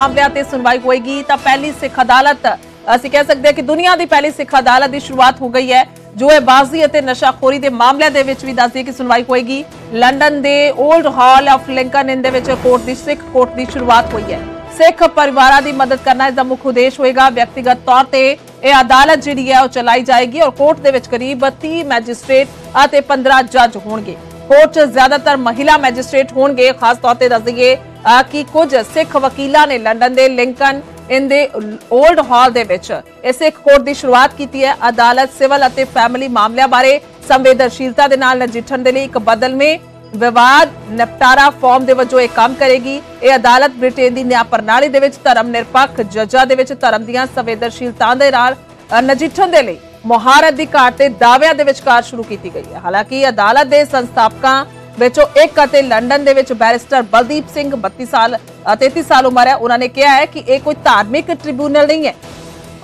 ਮਾਮਲਿਆਂ ਤੇ ਸੁਣਵਾਈ ਹੋਏਗੀ, ਤਾਂ ਪਹਿਲੀ ਸਿੱਖ ਅਦਾਲਤ, ਅਸੀਂ ਕਹਿ ਸਕਦੇ ਹਾਂ ਕਿ ਦੁਨੀਆ ਦੀ ਪਹਿਲੀ ਸਿੱਖ ਅਦਾਲਤ ਦੀ ਸ਼ੁਰੂਆਤ ਹੋ ਗਈ ਹੈ, ਜੋ ਹੈ ਬਾਜ਼ੀ ਅਤੇ ਨਸ਼ਾਖੋਰੀ ਦੇ ਮਾਮਲਿਆਂ ਦੇ ਵਿੱਚ ਵੀ ਦੱਸਦੀ ਹੈ ਕਿ ਸੁਣਵਾਈ ਹੋਏਗੀ। ਲੰਡਨ ਦੇ old hall of Lincoln inn ਦੇ ਵਿੱਚ ਕੋਰਟ ਦੀ, ਸਿੱਖ ਕੋਰਟ ਦੀ ਸ਼ੁਰੂਆਤ ਹੋਈ ਹੈ। ਸਿੱਖ ਪਰਿਵਾਰਾਂ ਦੀ ਮਦਦ ਕਰਨਾ ਇਸ ਦਾ ਮੁੱਖ ਉਦੇਸ਼ ਹੋਏਗਾ। ਵਿਅਕਤੀਗਤ ਤੌਰ ਤੇ ਇਹ ਅਦਾਲਤ ਜਿਹੜੀ ਹੈ, ਉਹ ਚਲਾਈ ਜਾਏਗੀ ਔਰ ਕੋਰਟ ਦੇ ਵਿੱਚ ਕਰੀਬ 30 ਮੈਜਿਸਟ੍ਰੇਟ ਅਤੇ 15 ਜੱਜ ਹੋਣਗੇ। ਕੋਰਟ 'ਚ ਜ਼ਿਆਦਾਤਰ ਮਹਿਲਾ ਮੈਜਿਸਟ੍ਰੇਟ ਹੋਣਗੇ। ਖਾਸ ਤੌਰ ਤੇ ਦੱਸ ਦਈਏ ਕਿ ਕੁਝ ਸਿੱਖ ਵਕੀਲਾਂ ਨੇ ਲੰਡਨ ਦੇ ਲਿੰਕਨ ਇਨ ਦੇ 올ਡ ਹਾਲ ਦੇ ਵਿੱਚ ਇਸ ਇੱਕ ਕੋਰਟ ਦੀ ਸ਼ੁਰੂਆਤ ਕੀਤੀ ਹੈ। ਅਦਾਲਤ ਸਿਵਲ ਅਤੇ ਫੈਮਿਲੀ ਮਾਮਲਿਆਂ ਬਾਰੇ ਸੰਵੇਦਨਸ਼ੀਲਤਾ ਦੇ ਨਾਲ ਨਜਿੱਠਣ ਦੇ ਲਈ ਇੱਕ ਬਦਲਵੇਂ ਵਿਵਾਦ ਨਿਪਟਾਰਾ ਫਾਰਮ ਦੇ ਵਜੋਂ ਇਹ ਕੰਮ ਕਰੇਗੀ। ਇਹ ਅਦਾਲਤ ਬ੍ਰਿਟੇਨ ਦੀ ਨਿਆਂ ਪ੍ਰਣਾਲੀ ਦੇ ਵਿੱਚ ਧਰਮ ਨਿਰਪੱਖ ਜੱਜਾਂ ਦੇ ਵਿੱਚ ਧਰਮ ਦੀਆਂ ਸੰਵੇਦਨਸ਼ੀਲਤਾ ਦੇ ਨਾਲ ਨਜਿੱਠਣ ਦੇ ਲਈ ਮੁਹਾਰਤ ਦੀ ਘਾਟ ਤੇ ਦਾਅਵਿਆਂ ਦੇ ਵਿਚਕਾਰ ਸ਼ੁਰੂ ਕੀਤੀ ਗਈ ਹੈ। ਹਾਲਾਂਕਿ ਅਦਾਲਤ ਦੇ ਸੰਸਥਾਪਕਾਂ ਵਿੱਚੋਂ ਇੱਕ ਅਤੇ ਲੰਡਨ ਦੇ ਵਿੱਚ ਬੈਰਿਸਟਰ ਬਲਦੀਪ ਸਿੰਘ 32 ਸਾਲ ਅ, 33 ਸਾਲ ਉਮਰ ਹੈ। ਉਹਨਾਂ ਨੇ ਕਿਹਾ ਹੈ ਕਿ ਇਹ ਕੋਈ ਧਾਰਮਿਕ ਟ੍ਰਿਬਿਊਨਲ ਨਹੀਂ ਹੈ।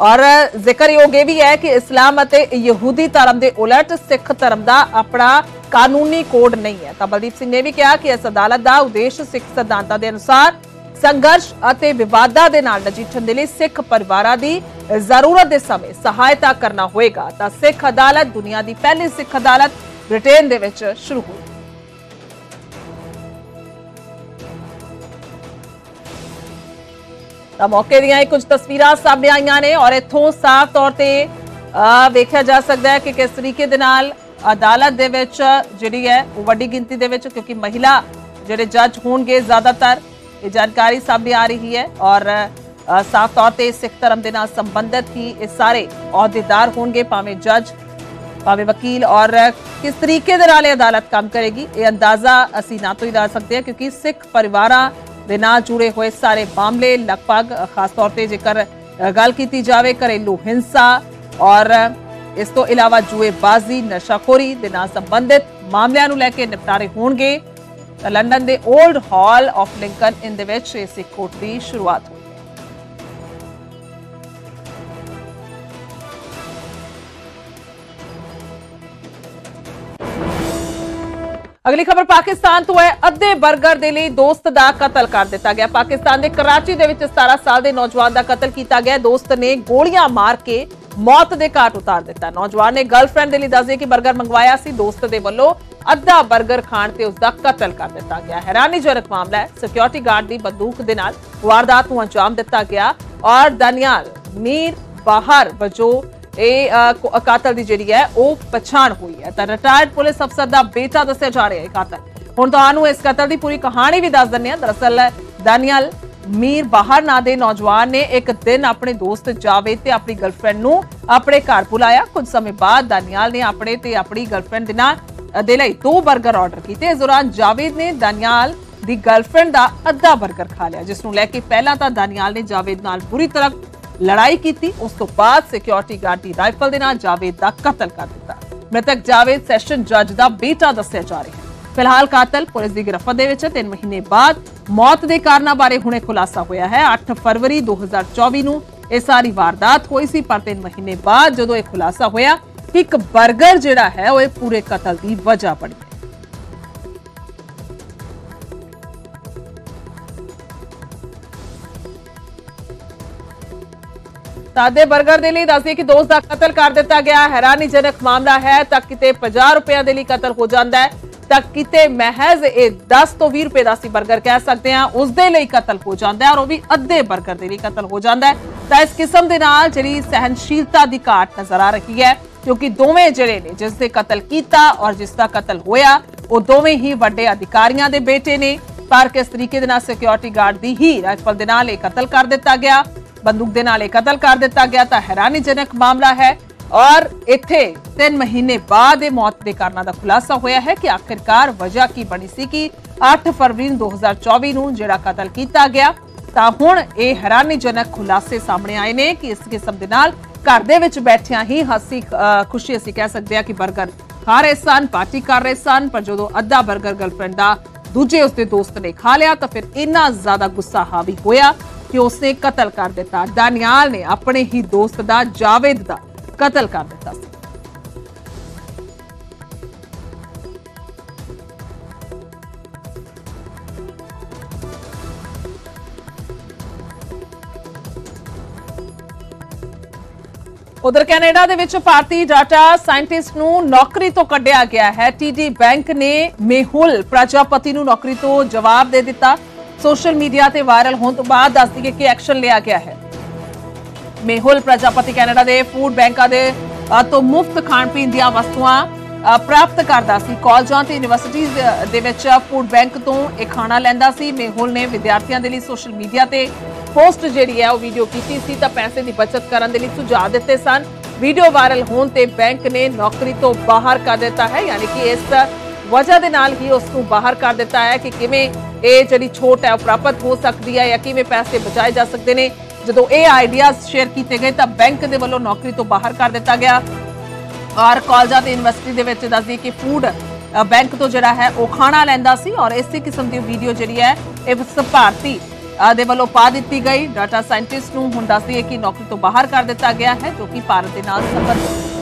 ਔਰ ਜ਼ਿਕਰਯੋਗ ਇਹ ਵੀ ਹੈ ਕਿ ਇਸਲਾਮ ਅਤੇ ਯਹੂਦੀ ਧਰਮ ਦੇ ਉਲਟ ਸਿੱਖ ਧਰਮ ਦਾ ਆਪਣਾ ਕਾਨੂੰਨੀ ਕੋਡ ਨਹੀਂ ਹੈ। ਤਾਂ ਬਲਦੀਪ ਸਿੰਘ ਨੇ ਵੀ ਕਿਹਾ ਕਿ ਇਸ ਅਦਾਲਤ ਦਾ ਉਦੇਸ਼ ਸਿੱਖ ਸਿਧਾਂਤਾਂ ਦੇ ਅਨੁਸਾਰ ਸੰਘਰਸ਼ ਅਤੇ ਵਿਵਾਦਾਂ ਦੇ ਨਾਲ ਨਜਿੱਠਣ ਦੇ ਲਈ ਸਿੱਖ ਪਰਿਵਾਰਾਂ ਦੀ ਜ਼ਰੂਰਤ ਦੇ ਸਮੇਂ ਸਹਾਇਤਾ ਕਰਨਾ ਹੋਏਗਾ। ਤਾਂ ਸਿੱਖ ਅਦਾਲਤ ਦੁਨੀਆ ਦੀ ਪਹਿਲੀ ਸਿੱਖ ਅਦਾਲਤ ਬ੍ਰਿਟੇਨ ਦੇ ਵਿੱਚ ਸ਼ੁਰੂ ਹੋਈ। ਤਾਂ ਮੌਕੇ ਦੀਆਂ ਇਹ ਕੁਝ ਤਸਵੀਰਾਂ ਸਾਹਮਣੇ ਆਈਆਂ ਨੇ ਔਰ ਇੱਥੋਂ ਸਾਫ਼ ਤੌਰ ਤੇ ਵੇਖਿਆ ਜਾ ਸਕਦਾ ਹੈ ਕਿ ਕਿਸ ਤਰੀਕੇ ਦੇ ਨਾਲ ਅਦਾਲਤ ਦੇ ਵਿੱਚ ਜਿਹੜੀ ਹੈ ਉਹ ਵੱਡੀ ਗਿਣਤੀ ਦੇ ਵਿੱਚ ਕਿਉਂਕਿ ਮਹਿਲਾ ਜਿਹੜੇ ਜੱਜ ਹੋਣਗੇ ਜ਼ਿਆਦਾਤਰ, ਇਹ ਜਾਣਕਾਰੀ ਸਾਹਮਣੇ ਆ ਰਹੀ ਹੈ ਔਰ ਸਾਫ਼ ਤੌਰ ਤੇ ਸਿੱਖ ਧਰਮ ਦੇ ਨਾਲ ਸੰਬੰਧਿਤ ਹੀ ਇਹ ਸਾਰੇ ਅਹੁਦੇਦਾਰ ਹੋਣਗੇ ਭਾਵੇਂ ਜੱਜ, ਭਾਵੇਂ ਵਕੀਲ ਔਰ ਕਿਸ ਤਰੀਕੇ ਦੇ ਨਾਲ ਇਹ ਅਦਾਲਤ ਕੰਮ ਕਰੇਗੀ, ਇਹ ਅੰਦਾਜ਼ਾ ਅਸੀਂ ਨਾ ਤੋਂ ਹੀ ਲਾ ਸਕਦੇ ਹਾਂ ਕਿਉਂਕਿ ਸਿੱਖ ਪਰਿਵਾਰਾਂ ਦੇ ਨਾਲ ਜੁੜੇ ਹੋਏ ਸਾਰੇ ਮਾਮਲੇ ਲਗਭਗ ਖਾਸ ਤੌਰ ਤੇ ਜੇਕਰ ਗੱਲ ਕੀਤੀ ਜਾਵੇ ਘਰੇਲੂ ਹਿੰਸਾ ਔਰ ਇਸ ਤੋਂ ਇਲਾਵਾ ਜੂਏਬਾਜ਼ੀ, ਨਸ਼ਾਖੋਰੀ ਦੇ ਨਾਲ ਸੰਬੰਧਿਤ ਮਾਮਲਿਆਂ ਨੂੰ ਲੈ ਕੇ ਨਿਪਟਾਰੇ ਹੋਣਗੇ ਤਾਂ ਲੰਡਨ ਦੇ old hall of Lincoln inn ਦੇ ਵਿੱਚ ਇਸ ਕੋਰਟ ਦੀ ਸ਼ੁਰੂਆਤ ਹੋਈ। ਅਗਲੀ ਖਬਰ ਪਾਕਿਸਤਾਨ ਤੋਂ ਹੈ। ਅੱਧੇ 버ਗਰ ਦੇ ਲਈ ਦੋਸਤ ਦਾ ਕਤਲ ਕਰ ਦਿੱਤਾ ਗਿਆ। ਪਾਕਿਸਤਾਨ ਦੇ ਕਰਾਚੀ ਦੇ ਵਿੱਚ 17 ਸਾਲ ਦੇ ਨੌਜਵਾਨ ਦਾ ਕਤਲ ਕੀਤਾ ਗਿਆ। ਦੋਸਤ ਨੇ ਗੋਲੀਆਂ ਮਾਰ ਕੇ ਮੌਤ ਦੇ ਘਾਟ ਉਤਾਰ ਦਿੱਤਾ। ਨੌਜਵਾਨ ਨੇ ਗਰਲਫ੍ਰੈਂਡ ਦੇ ਲਈ ਦੱਸਦੇ ਕਿ 버ਗਰ ਮੰਗਵਾਇਆ ਸੀ। ਦੋਸਤ ਦੇ ਵੱਲੋਂ ਅੱਧਾ 버ਗਰ ਖਾਣ ਤੇ ਉਸ ਦਾ ਕਤਲ ਕਰ ਦਿੱਤਾ ਗਿਆ। ਹੈਰਾਨੀਜਨਕ ਮਾਮਲਾ ਹੈ। ਸਿਕਿਉਰਿਟੀ ਗਾਰਡ ਦੀ ਬੰਦੂਕ ਦੇ ਨਾਲ ਵਾਰਦਾਤ ਨੂੰ ਅੰਜਾਮ ਦਿੱਤਾ ਗਿਆ ਔਰ ਦਨਿਆਲ ਮੀਰ ਬਾਹਰ ਵਜੋਂ ਇਹ ਕਾਤਲ ਦੀ ਜਿਹੜੀ ਹੈ, ਉਹ ਪਛਾਣ ਹੋਈ ਹੈ। ਤਾਂ ਰਿਟਾਇਰਡ ਪੁਲਿਸ ਅਫਸਰ ਦਾ ਬੇਟਾ ਦੱਸਿਆ ਜਾ ਰਿਹਾ ਹੈ ਕਾਤਲ। ਹੁਣ ਤੁਹਾਨੂੰ ਇਸ ਕਤਲ ਦੀ ਪੂਰੀ ਕਹਾਣੀ ਵੀ ਦੱਸ ਦਿੰਦੇ ਹਾਂ। ਦਰਅਸਲ ਦਾਨੀਅਲ ਮੀਰ ਬਾਹਰ ਨਾਂ ਦੇ ਨੌਜਵਾਨ ਨੇ ਇੱਕ ਦਿਨ ਆਪਣੇ ਦੋਸਤ ਜਾਵੇਦ ਤੇ ਆਪਣੀ ਗਰਲਫ੍ਰੈਂਡ ਨੂੰ ਆਪਣੇ ਘਰ ਬੁਲਾਇਆ। ਕੁਝ ਸਮੇਂ ਬਾਅਦ ਦਾਨੀਅਲ ਨੇ ਆਪਣੇ ਤੇ ਆਪਣੀ ਗਰਲਫ੍ਰੈਂਡ ਦੇ ਨਾਲ ਦੇ ਲਈ ਦੋ 버ਗਰ ਆਰਡਰ ਕੀਤੇ। ਇਸ ਦੌਰਾਨ ਜਾਵੇਦ ਨੇ ਦਾਨੀਅਲ ਦੀ ਗਰਲਫ੍ਰੈਂਡ ਦਾ ਅੱਧਾ 버ਗਰ ਖਾ ਲਿਆ, ਜਿਸ ਨੂੰ ਲੈ ਕੇ ਪਹਿਲਾਂ ਤਾਂ ਦਾਨੀਅਲ ਨੇ ਜਾਵੇਦ ਨਾਲ ਬੁਰੀ ਤਰ੍ਹਾਂ ਲੜਾਈ ਕੀਤੀ, ਉਸ ਤੋਂ ਬਾਅਦ ਸਿਕਿਉਰਿਟੀ ਗਾਰਡ ਦੀ ਰਾਈਫਲ ਦੇ ਨਾਲ ਜਾਵੇਦ ਦਾ ਕਤਲ ਕਰ ਦਿੱਤਾ। ਮ੍ਰਿਤਕ ਜਾਵੇਦ ਸੈਸ਼ਨ ਜੱਜ ਦਾ ਬੇਟਾ ਦੱਸਿਆ ਜਾ ਰਿਹਾ ਹੈ। ਫਿਲਹਾਲ ਕਾਤਲ ਪੁਲਿਸ ਦੀ ਗ੍ਰਿਫਤ ਦੇ ਵਿੱਚ ਹੈ। 3 ਮਹੀਨੇ ਬਾਅਦ ਮੌਤ ਦੇ ਕਾਰਨਾਂ ਬਾਰੇ ਹੁਣੇ ਖੁਲਾਸਾ ਹੋਇਆ ਹੈ। 8 ਫਰਵਰੀ 2024 ਨੂੰ ਇਹ ਸਾਰੀ ਵਾਰਦਾਤ ਹੋਈ ਸੀ, ਪਰ 3 ਮਹੀਨੇ ਬਾਅਦ ਜਦੋਂ ਇਹ ਖੁਲਾਸਾ ਹੋਇਆ ਕਿ ਇੱਕ 버ਗਰ ਜਿਹੜਾ ਹੈ, ਉਹ ਇਹ ਪੂਰੇ ਕਤਲ ਦੀ ਵਜ੍ਹਾ ਬਣੀ ਸਾਦੇ ਬਰਗਰ ਦੇ ਲਈ ਦੱਸਦੀ ਕਿ ਦੋਸਤ ਦਾ ਕਤਲ ਕਰ ਦਿੱਤਾ ਗਿਆ ਹੈਰਾਨੀਜਨਕ ਮਾਮਲਾ ਹੈ। ਤਾਂ ਕਿਤੇ 50 ਰੁਪਿਆਂ ਦੇ ਲਈ ਕਤਲ ਹੋ ਜਾਂਦਾ ਹੈ। ਤਾਂ ਕਿਤੇ ਮਹਿਜ਼ ਇਹ 10 ਤੋਂ 20 ਰੁਪਏ ਦਾ ਸੀ 버ਗਰ ਕਹਿ ਸਕਦੇ ਆ ਉਸ ਦੇ ਲਈ ਕਤਲ ਹੋ ਜਾਂਦਾ ਹੈ ਔਰ ਉਹ ਵੀ ਅੱਧੇ 버ਗਰ ਦੇ ਲਈ ਕਤਲ ਹੋ ਜਾਂਦਾ ਹੈ। ਤਾਂ ਇਸ ਕਿਸਮ ਦੇ ਨਾਲ ਜਿਹੜੀ ਸਹਿਨਸ਼ੀਲਤਾ ਦੀ ਘਾਟ ਨਜ਼ਰ ਆ ਰਹੀ ਹੈ, ਕਿਉਂਕਿ ਦੋਵੇਂ ਜਿਹੜੇ ਨੇ, ਜਿਸ ਦੇ ਕਤਲ ਕੀਤਾ ਔਰ ਜਿਸ ਦਾ ਕਤਲ ਹੋਇਆ, ਉਹ ਦੋਵੇਂ ਹੀ ਵੱਡੇ ਅਧਿਕਾਰੀਆਂ ਦੇ ਬੇਟੇ ਨੇ। ਪਰ ਕਿਸ ਤਰੀਕੇ ਦੇ ਨਾਲ ਸਿਕਿਉਰਿਟੀ ਗਾਰਡ ਦੀ ਹੀ ਰਾਜਪਾਲ ਦੇ ਨਾਲ ਇਹ ਕਤਲ ਕਰ ਦਿੱਤਾ ਗਿਆ ਬੰਦੂਕ ਦੇ ਨਾਲ ਇਹ ਕਤਲ ਕਰ ਦਿੱਤਾ ਗਿਆ ਤਾਂ ਹੈਰਾਨੀਜਨਕ ਮਾਮਲਾ ਹੈ। ਔਰ ਇੱਥੇ 3 ਮਹੀਨੇ ਬਾਅਦ ਇਹ ਮੌਤ ਦੇ ਕਾਰਨਾਂ ਦਾ ਖੁਲਾਸਾ ਹੋਇਆ ਹੈ ਕਿ ਆਖਿਰਕਾਰ ਵਜ੍ਹਾ ਕੀ ਬਣੀ ਸੀ ਕਿ 8 ਫਰਵਰੀ 2024 ਨੂੰ ਜਿਹੜਾ ਕਤਲ ਕੀਤਾ ਗਿਆ ਤਾਂ ਹੁਣ ਇਹ ਹੈਰਾਨੀਜਨਕ ਖੁਲਾਸੇ ਸਾਹਮਣੇ ਆਏ ਨੇ ਕਿ ਇਸ ਕਿਸਮ ਦੇ ਨਾਲ ਘਰ ਦੇ ਵਿੱਚ ਬੈਠਿਆਂ ਹੀ ਹੱਸੀ ਅ, ਖੁਸ਼ੀ ਅਸੀਂ ਕਹਿ ਸਕਦੇ ਹਾਂ ਕਿ 버ਗਰ ਖਾ ਰਹੇ ਸਨ ਪਾਰਟੀ ਕਰ ਰਹੇ ਸਨ ਪਰ ਜਦੋਂ ਅੱਧਾ 버ਗਰ ਗਰਲਫ੍ਰੈਂਡ ਦਾ ਦੂਜੇ ਉਸਦੇ ਦੋਸਤ ਨੇ ਖਾ ਲਿਆ ਤਾਂ ਫਿਰ ਇੰਨਾ ਜ਼ਿਆਦਾ ਗੁੱਸਾ ਹਾਵੀ ਹੋਇਆ ਕਿ ਉਸਨੇ ਕਤਲ ਕਰ ਦਿੱਤਾ। ਦਾਨਿਆਲ ਨੇ ਆਪਣੇ ਹੀ ਦੋਸਤ ਦਾ, ਜਾਵੇਦ ਦਾ ਕਤਲ ਕਰ ਦਿੱਤਾ ਉਧਰ ਕੈਨੇਡਾ ਦੇ ਵਿੱਚ ਭਾਰਤੀ ਡਾਟਾ ਸਾਇੰਟਿਸਟ ਨੂੰ ਨੌਕਰੀ ਤੋਂ ਕੱਢਿਆ ਗਿਆ ਹੈ। ਟੀਡੀ ਬੈਂਕ ਨੇ ਮੇਹੁਲ ਪ੍ਰਜਾਪਤੀ ਨੂੰ ਨੌਕਰੀ ਤੋਂ ਜਵਾਬ ਦੇ ਦਿੱਤਾ। ਸੋਸ਼ਲ ਮੀਡੀਆ ਤੇ ਵਾਇਰਲ ਹੋਣ ਤੋਂ ਬਾਅਦ ਦੱਸ ਦਈਏ ਕਿ ਐਕਸ਼ਨ ਲਿਆ ਗਿਆ ਹੈ। ਮੇਹੁਲ ਪ੍ਰਜਾਪਤੀ ਕੈਨੇਡਾ ਦੇ ਫੂਡ ਬੈਂਕਾਂ ਦੇ ਤੋਂ ਮੁਫਤ ਖਾਣ ਪੀਣ ਦੀਆਂ ਵਸਤੂਆਂ ਪ੍ਰਾਪਤ ਕਰਦਾ ਸੀ। ਕਾਲਜਾਂ ਤੇ ਯੂਨੀਵਰਸਿਟੀਆਂ ਦੇ ਵਿੱਚ ਫੂਡ ਬੈਂਕ ਤੋਂ ਇਹ ਖਾਣਾ ਲੈਂਦਾ ਸੀ। ਮੇਹੁਲ ਨੇ ਵਿਦਿਆਰਥੀਆਂ ਦੇ ਲਈ ਸੋਸ਼ਲ ਮੀਡੀਆ ਤੇ ਪੋਸਟ ਜਿਹੜੀ ਹੈ ਉਹ ਵੀਡੀਓ ਕੀਤੀ ਸੀ ਤਾਂ ਪੈਸੇ ਦੀ ਬਚਤ ਕਰਨ ਦੇ ਲਈ ਸੁਝਾਅ ਦਿੱਤੇ ਸਨ। ਵੀਡੀਓ ਵਾਇਰਲ ਹੋਣ ਤੇ ਬੈਂਕ ਨੇ ਨੌਕਰੀ ਤੋਂ ਬਾਹਰ ਕਰ ਦਿੱਤਾ ਹੈ। ਯਾਨੀ ਕਿ ਇਸ ਵਜ੍ਹਾ ਦੇ ਨਾਲ ਹੀ ਉਸ ਨੂੰ ਬਾਹਰ ਕਰ ਦਿੱਤਾ ਹੈ ਕਿ ਕਿਵੇਂ ਇਹ ਜਿਹੜੀ ਛੋਟ ਹੈ ਪ੍ਰਾਪਤ ਹੋ ਸਕਦੀ ਹੈ ਜਾਂ ਕਿਵੇਂ ਪੈਸੇ ਬਚਾਏ ਜਾ ਸਕਦੇ ਨੇ। ਜਦੋਂ ਇਹ ਆਈਡੀਆਜ਼ ਸ਼ੇਅਰ ਕੀਤੇ ਗਏ ਤਾਂ ਬੈਂਕ ਦੇ ਵੱਲੋਂ ਨੌਕਰੀ ਤੋਂ ਬਾਹਰ ਕਰ ਦਿੱਤਾ ਗਿਆ। ਔਰ ਕਾਲਜਾਂ ਤੇ ਯੂਨੀਵਰਸਿਟੀ ਦੇ ਵਿੱਚ ਦੱਸਦੀ ਕਿ ਫੂਡ ਬੈਂਕ ਤੋਂ ਜਿਹੜਾ ਹੈ ਉਹ ਖਾਣਾ ਲੈਂਦਾ ਸੀ ਔਰ ਇਸੇ ਕਿਸਮ ਦੀ ਵੀਡੀਓ ਜਿਹੜੀ ਹੈ ਇਹ ਭਾਰਤੀ ਦੇ ਵੱਲੋਂ ਪਾ ਦਿੱਤੀ ਗਈ। ਡਾਟਾ ਸਾਇੰਟਿਸਟ ਨੂੰ ਹੁਣ ਦੱਸਦੀ ਹੈ ਕਿ ਨੌਕਰੀ ਤੋਂ ਬਾਹਰ ਕਰ ਦਿੱਤਾ ਗਿਆ ਹੈ ਜੋ ਕਿ ਭਾਰਤ ਦੇ ਨਾਲ ਸੰਬੰਧਿਤ